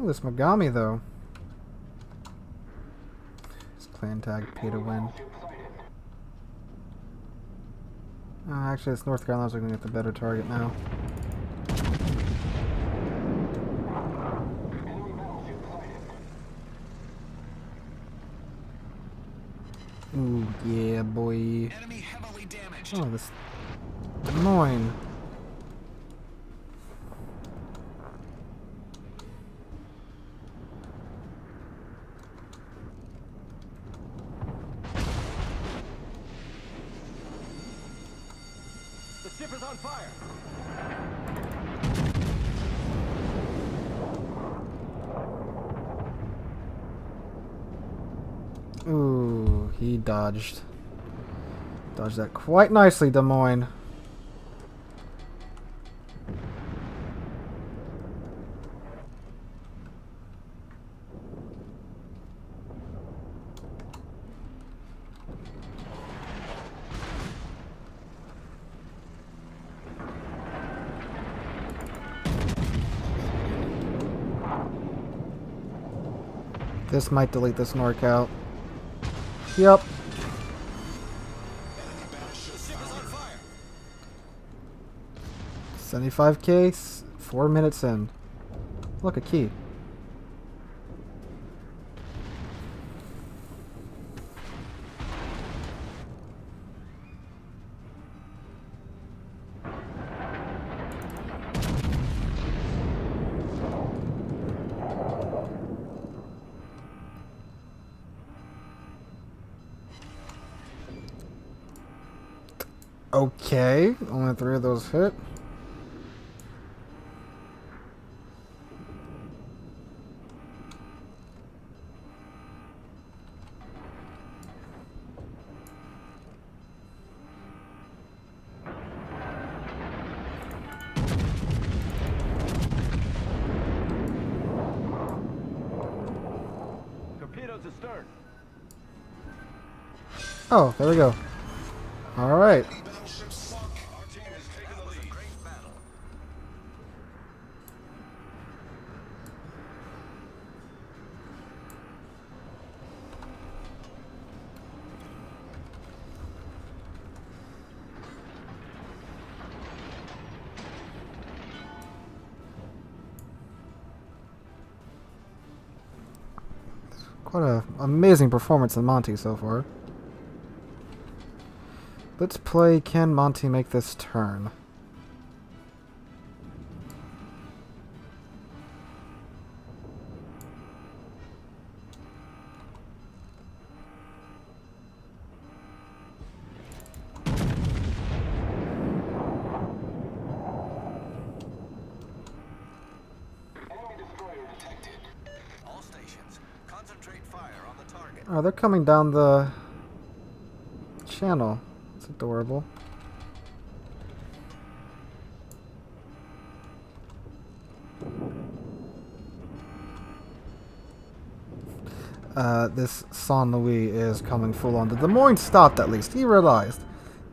Ooh, this Megami, though. This clan tag, pay to win. Uh, actually, it's North Carolina's going to get the better target now. Ooh, yeah, boy. Enemy heavily damaged. Oh, this Des Moines. Fire. Ooh, he dodged. Dodged that quite nicely, Des Moines. This might delete this NorCal. Yep. The ship is on fire. 75k, s- four minutes in. Look, a key. Okay, only three of those hit. Oh, there we go. Alright. Quite a amazing performance in Monty so far. Let's play Can Monty make this turn? Oh, they're coming down the channel. It's adorable. Uh, this San Luis is coming full on. The Des Moines stopped at least. He realized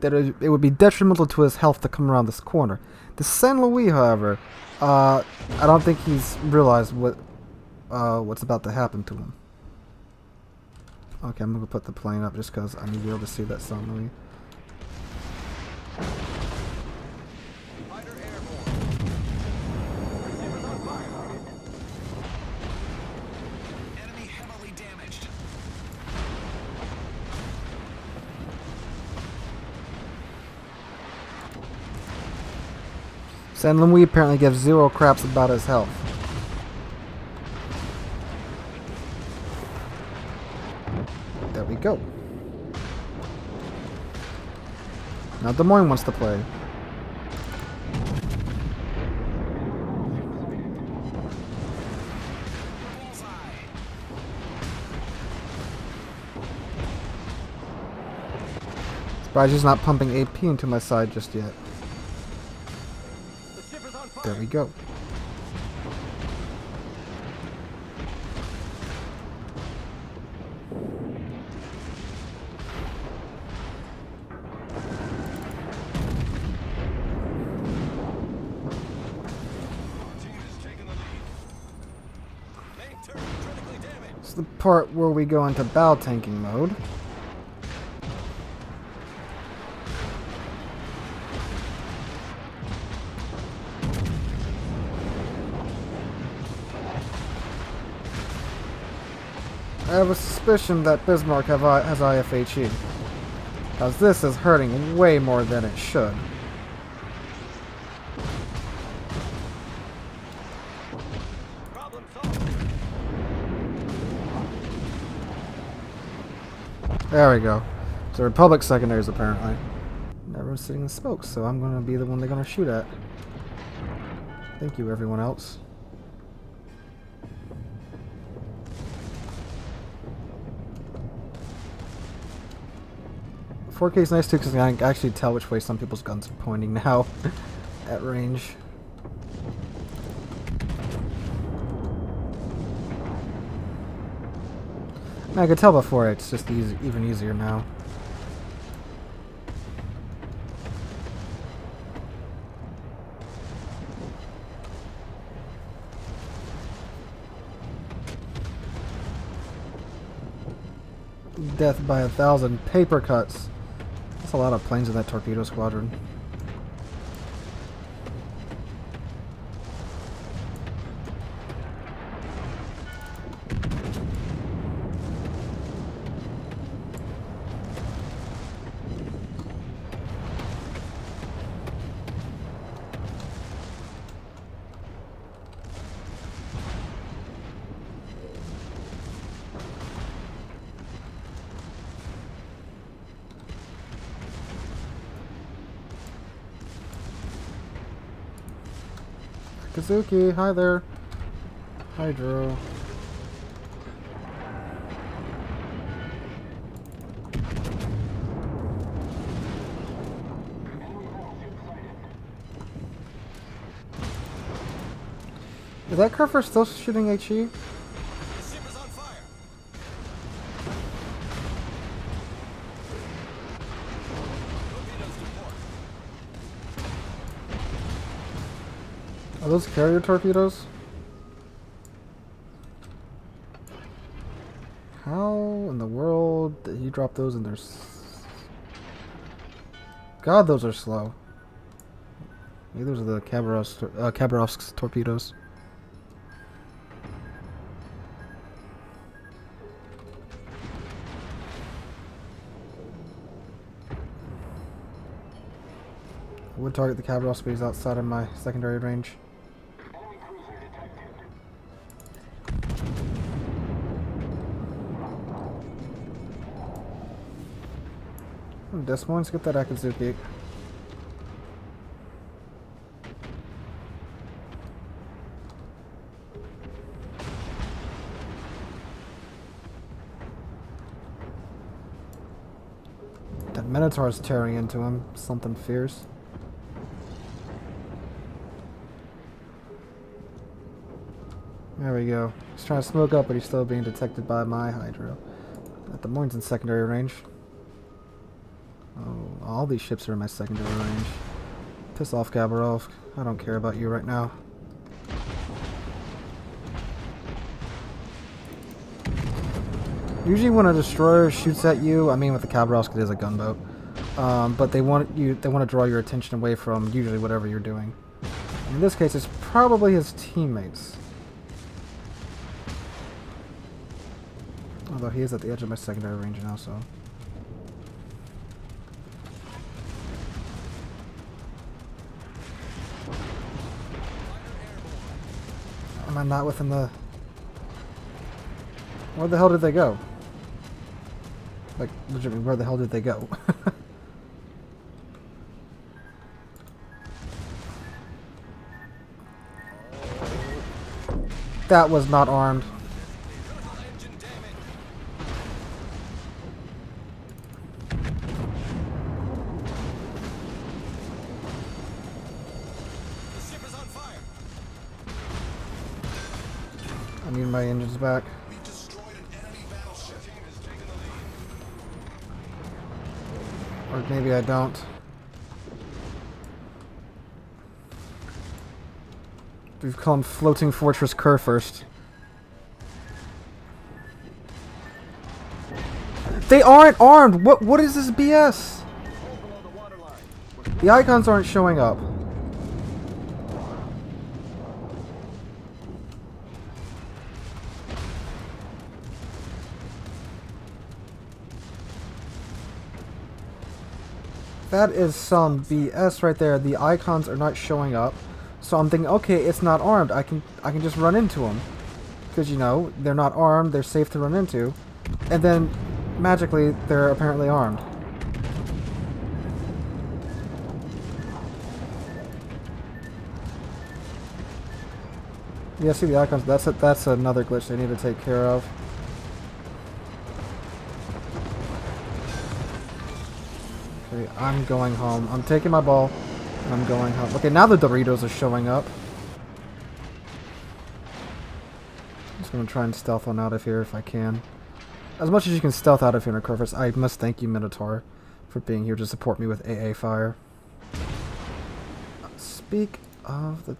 that it, would be detrimental to his health to come around this corner. The San Luis, however, uh, I don't think he's realized what uh, what's about to happen to him. Okay, I'm gonna put the plane up just because I need to be able to see that damaged. San Luis apparently gives zero craps about his health. Now Des Moines wants to play. Surprised he's not pumping AP into my side just yet. There we go. The part where we go into bow tanking mode. I have a suspicion that Bismarck I, has IFHE. As this is hurting way more than it should. There we go. So Republic secondaries apparently. Everyone's sitting in smoke, so I'm gonna be the one they're gonna shoot at. Thank you, everyone else. Four K is nice too because I can actually tell which way some people's guns are pointing now at range. I could tell before, it's just easy, even easier now. Death by a thousand paper cuts. That's a lot of planes in that torpedo squadron. Kazuki, hi there. Hydro. Is that Kerfer still shooting HE? Are those carrier torpedoes? How in the world did he drop those in there? God, those are slow. Those are the Khabarovsk, uh, torpedoes. I would target the Khabarovsk, but he's outside of my secondary range. Des Moines, get that Akizuki. That Minotaur's tearing into him. Something fierce. There we go. He's trying to smoke up, but he's still being detected by my Hydro. At the Moines in secondary range. All these ships are in my secondary range. Piss off, Gabarov. I don't care about you right now. Usually when a destroyer shoots at you, I mean with the Khabarovsk it is a gunboat, um, but they want you they want to draw your attention away from usually whatever you're doing. In this case, it's probably his teammates. Although he is at the edge of my secondary range now, so. Am I not within the... Where the hell did they go? Like, legitimately, where the hell did they go? that was not armed. Need my engines back. Or maybe I don't. We've called Floating Fortress Kurfürst. They aren't armed. What what is this BS? The icons aren't showing up. That is some BS right there. The icons are not showing up. So I'm thinking, okay, it's not armed. I can I can just run into them. Because, you know, they're not armed. They're safe to run into. And then, magically, they're apparently armed. Yeah, see the icons. That's a, that's another glitch they need to take care of. I'm going home. I'm taking my ball. I'm going home. Okay, now the Doritos are showing up. Just gonna try and stealth on out of here if I can. As much as you can stealth out of here in I must thank you, Minotaur, for being here to support me with AA fire. Speak of the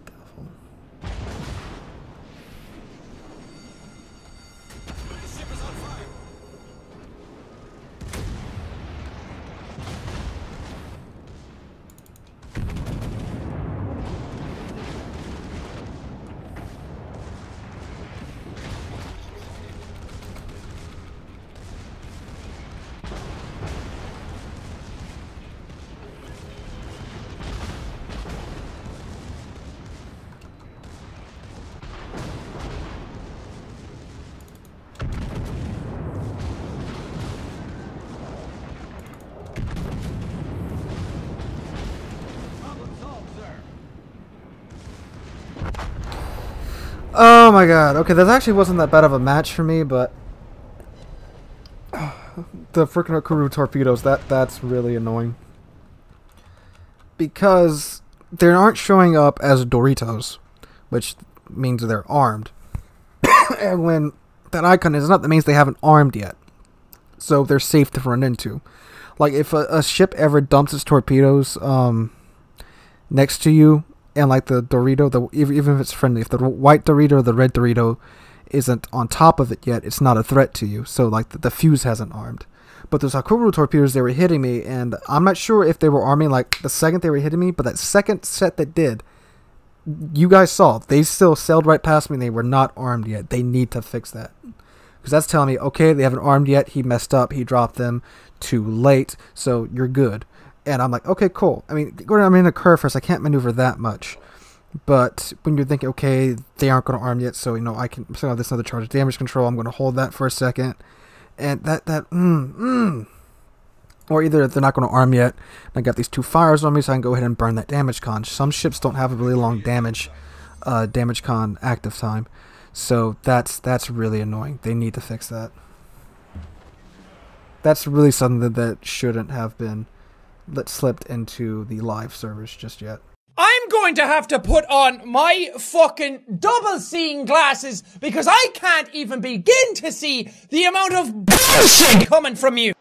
Oh my god. Okay, this actually wasn't that bad of a match for me, but the freaking Hakuryu torpedoes, that that's really annoying. Because they aren't showing up as Doritos, which means they're armed. and when that icon is up, that means they haven't armed yet. So they're safe to run into. Like if a, a ship ever dumps its torpedoes um, next to you, and like the Dorito, the even if it's friendly, if the white Dorito or the red Dorito isn't on top of it yet, it's not a threat to you. So like the, the fuse hasn't armed. But those Hakuryu torpedoes, they were hitting me, and I'm not sure if they were arming like the second they were hitting me, but that second set that did, you guys saw, they still sailed right past me and they were not armed yet. They need to fix that. Because that's telling me, okay, they haven't armed yet, he messed up, he dropped them too late, so you're good. And I'm like, okay, cool. I mean, I'm in a Kurfürst, I can't maneuver that much. But when you're thinking, okay, they aren't going to arm yet, so you know I can. So this another charge of damage control. I'm going to hold that for a second, and that that mm, mm. Or either they're not going to arm yet. and I got these two fires on me, so I can go ahead and burn that damage con. Some ships don't have a really long damage, uh, damage con active time, so that's that's really annoying. They need to fix that. That's really something that, that shouldn't have been let slipped into the live servers just yet. I'm going to have to put on my fucking double seeing glasses because I can't even begin to see the amount of bullshit coming from you.